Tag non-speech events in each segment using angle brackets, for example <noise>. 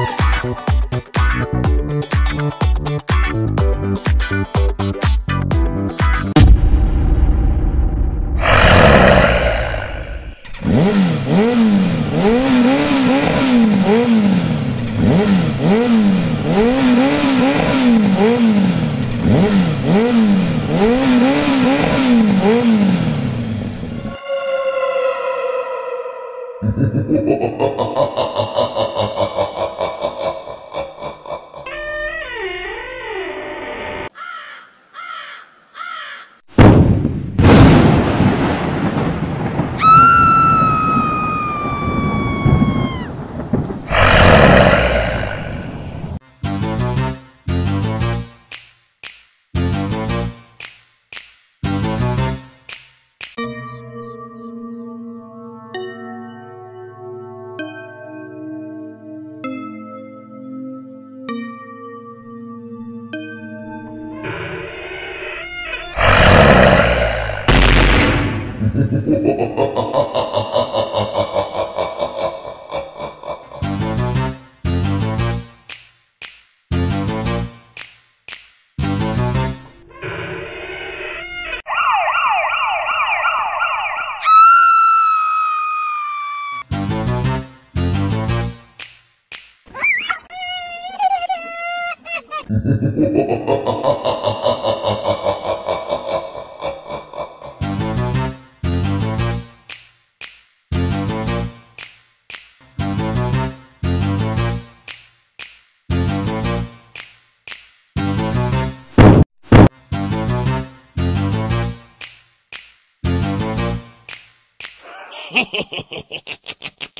Thank you. What? <laughs> Ha <laughs> ha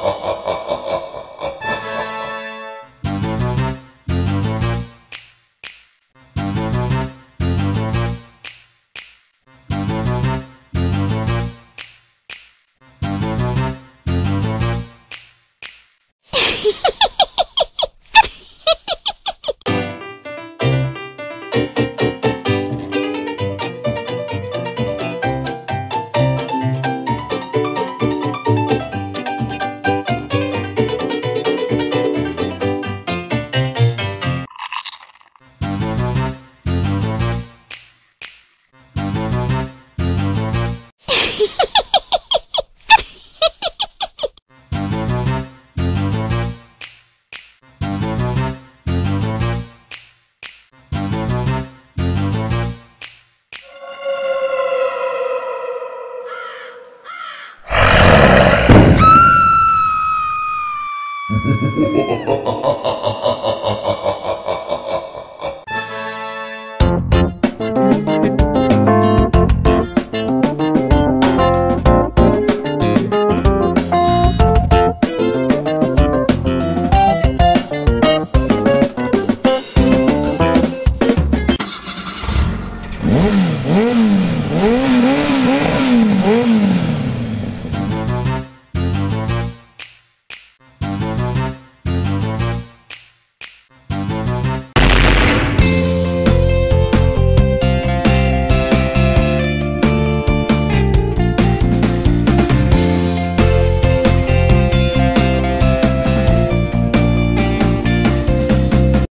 <laughs> Oh, oh, oh. oh.